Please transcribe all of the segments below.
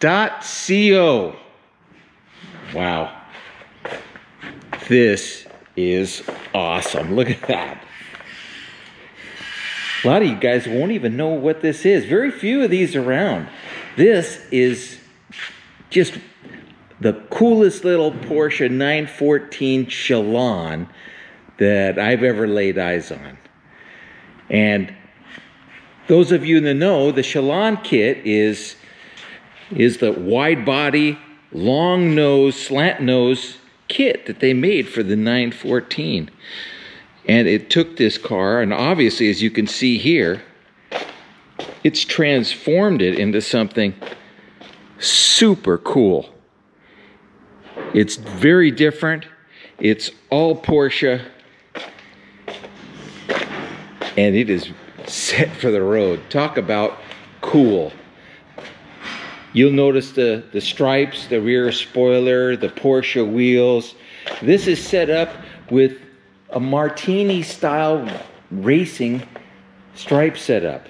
Driven.co. Wow. This is awesome. Look at that. A lot of you guys won't even know what this is. Very few of these around. This is just the coolest little Porsche 914 Chalon that I've ever laid eyes on. And those of you the know, the Chalon kit is, is the wide body, long nose, slant nose kit that they made for the 914. And it took this car, and obviously, as you can see here, it's transformed it into something super cool. It's very different. It's all Porsche. And it is set for the road. Talk about cool. You'll notice the, the stripes, the rear spoiler, the Porsche wheels. This is set up with a martini style racing stripe setup.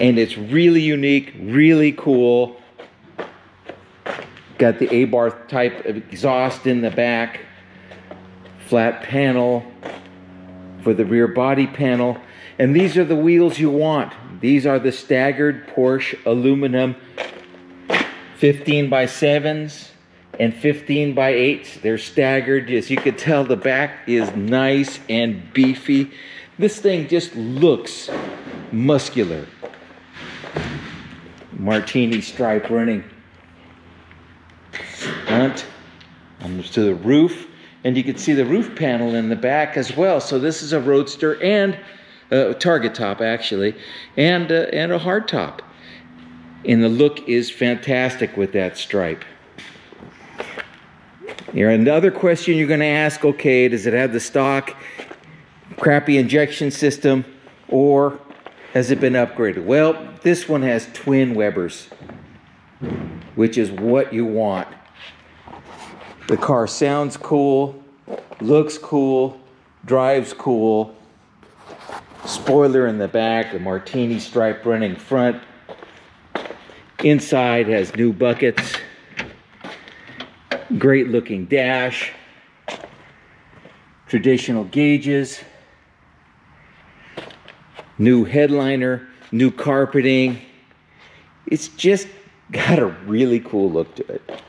And it's really unique, really cool. Got the Abarth type of exhaust in the back, flat panel for the rear body panel. And these are the wheels you want. These are the staggered Porsche aluminum 15 by 7s and 15 by 8s. They're staggered. As you can tell, the back is nice and beefy. This thing just looks muscular. Martini stripe running front to the roof. And you can see the roof panel in the back as well. So this is a Roadster and a target top actually, and, uh, and a hard top. And the look is fantastic with that stripe. Here, another question you're going to ask, okay, does it have the stock crappy injection system or has it been upgraded? Well, this one has twin Webers, which is what you want. The car sounds cool, looks cool, drives cool. Spoiler in the back, a martini stripe running front. Inside has new buckets. Great looking dash. Traditional gauges. New headliner, new carpeting. It's just got a really cool look to it.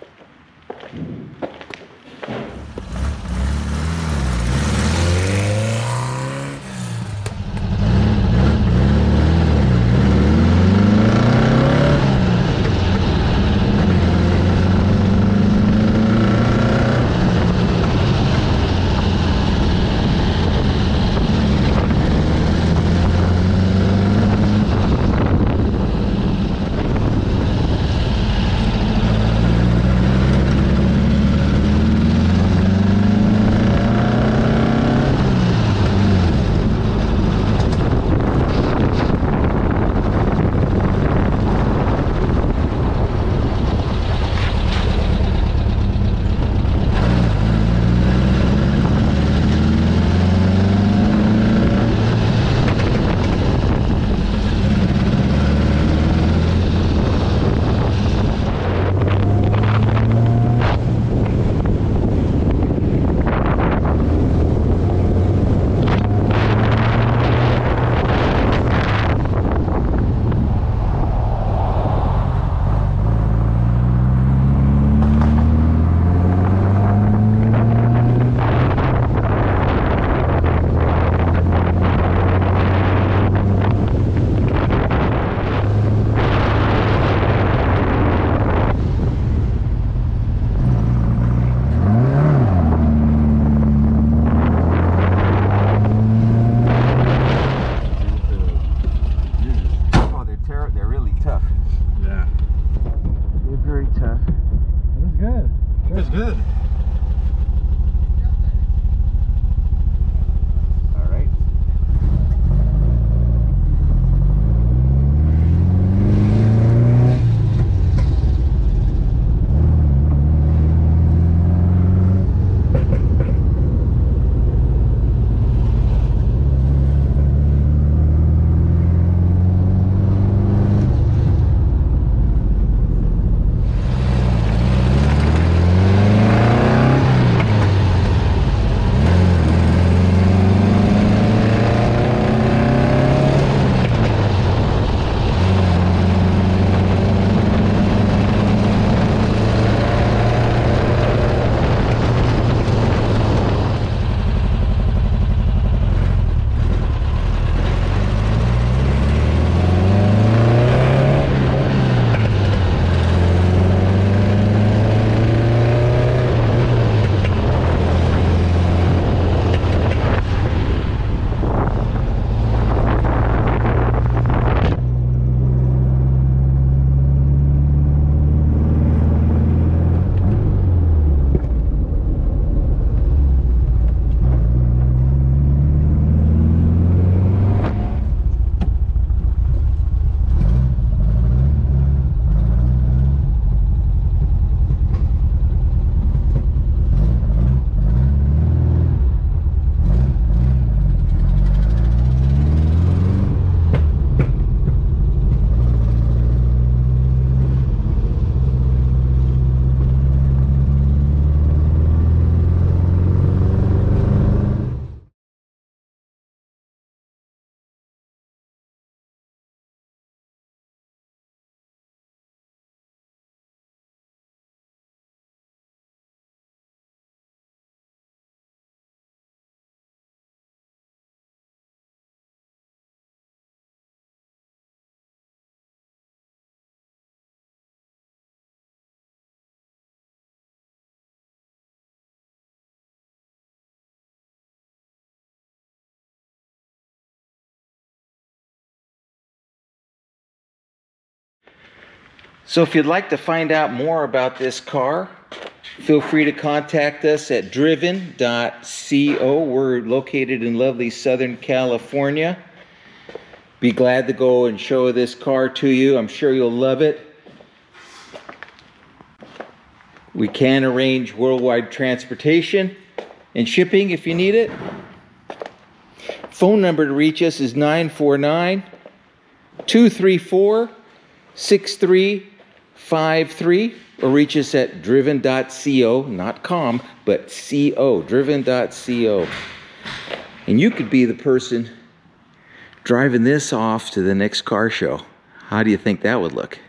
So if you'd like to find out more about this car, feel free to contact us at driven.co. We're located in lovely Southern California. Be glad to go and show this car to you. I'm sure you'll love it. We can arrange worldwide transportation and shipping if you need it. Phone number to reach us is 949 234 6353 or reach us at driven.co, not com, but co, driven.co. And you could be the person driving this off to the next car show. How do you think that would look?